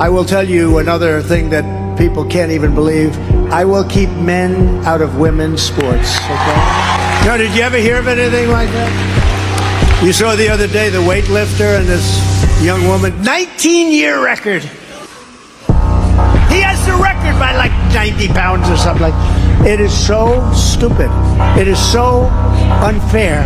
I will tell you another thing that people can't even believe. I will keep men out of women's sports. Okay? No, did you ever hear of anything like that? You saw the other day the weightlifter and this young woman, 19 year record. He has the record by like 90 pounds or something like. It is so stupid. It is so unfair.